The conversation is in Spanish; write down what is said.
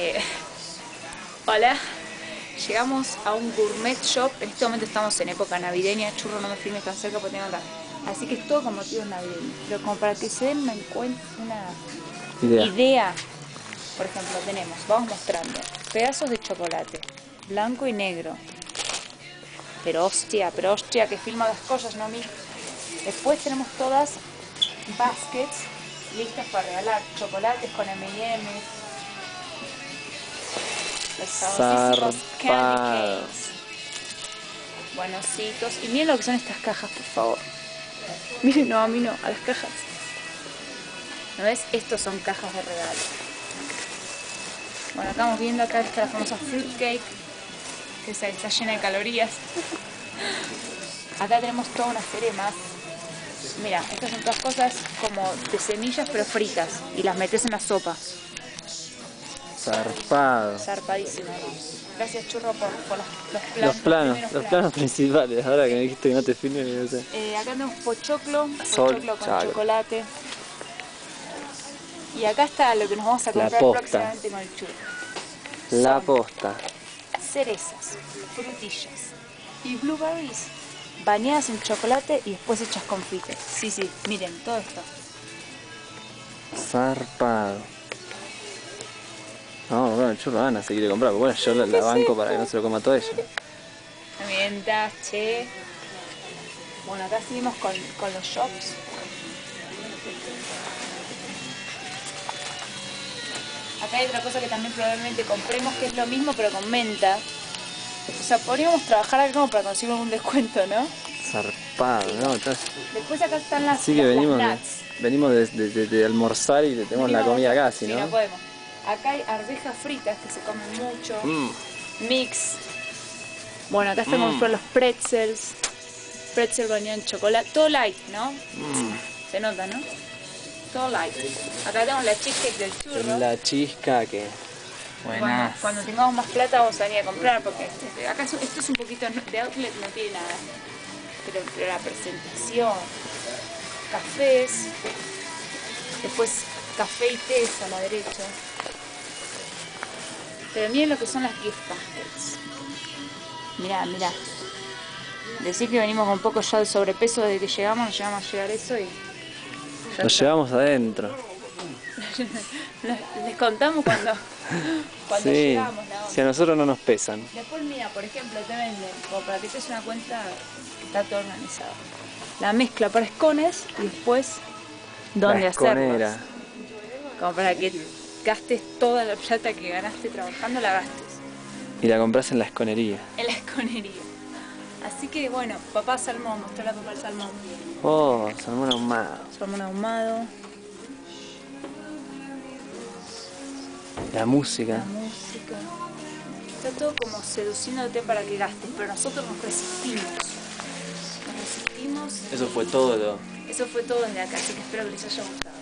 Eh, hola. Llegamos a un gourmet shop. En este momento estamos en época navideña. Churro, no me filmes tan cerca porque tengo acá. Así que es todo con motivos navideños. Pero como para que se den una, una Idea. idea. Por ejemplo, tenemos, vamos mostrando, pedazos de chocolate, blanco y negro. Pero hostia, pero hostia, que filma las cosas, no mí. Después tenemos todas baskets listas para regalar, chocolates con M&M's. Los famosísimos candy canes. Buenositos. Y miren lo que son estas cajas, por favor. Miren, no, a mí no, a las cajas. ¿No ves? Estos son cajas de regalo. Bueno, estamos viendo acá está la famosa fruitcake, que está, está llena de calorías. Acá tenemos toda una serie más. Mira, estas son todas cosas como de semillas pero fritas y las metes en la sopa. Zarpado. Zarpadísimo. Gracias Churro por, los planos. Los planos, primeros los planos principales. Ahora que me dijiste que no te filmes, no sé. Eh, acá tenemos pochoclo, Sol, pochoclo con chacro. chocolate. Y acá está lo que nos vamos a comprar próximamente con el churro. La Son posta. cerezas, frutillas y blueberries bañadas en chocolate y después hechas confites. Sí, sí, miren, todo esto. Zarpado. No, bueno, el churro Ana se quiere comprar. pero Bueno, yo la, la banco para que no se lo coma todo ella. Herramientas, che. Bueno, acá seguimos con, con los shops. Acá hay otra cosa que también probablemente compremos que es lo mismo pero con menta. O sea, podríamos trabajar acá como para conseguir un descuento, ¿no? Zarpado, ¿no? Entonces, Después acá están las, sí que las- venimos, nuts. venimos de, de- de- de almorzar y le tenemos la comida acá. casi, Sí, ¿no? no podemos. Acá hay arvejas fritas que se comen mucho. Mm, Mix. Bueno, acá estamos Mm. por los pretzels. Pretzel bañado en chocolate. Todo light, ¿no? mm. Se nota, ¿no? Todo light. Acá tenemos la cheesecake del churro. La chisca que... Bueno, cuando tengamos más plata vamos a venir a comprar porque este- acá es- esto es un poquito de outlet, no tiene nada. Pero, pero la presentación, cafés, después café y té a la derecha. Pero miren lo que son las gift baskets. Mirá, mirá. Decir que venimos con un poco ya de sobrepeso desde que llegamos, nos llegamos a llegar eso y... Nos está. llevamos adentro. Les- contamos cuando, cuando Sí, llegamos la onda. si a nosotros no nos pesan. Después, mira, por ejemplo, te venden, como para que te des una cuenta que está todo organizado. La mezcla para escones y después dónde hacerlos. Como para que gastes toda la plata que ganaste trabajando, la gastes Y la compras en la esconería. en la esconería. Así que bueno, papá salmón, mostrar a papá el salmón. Oh, salmón ahumado. Salmón ahumado, La música. la música. Está todo como seduciéndote para que gastes, pero nosotros nos resistimos. Nos resistimos Eso fue todo. Eso fue todo desde acá, así que espero que les haya gustado.